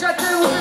já tenho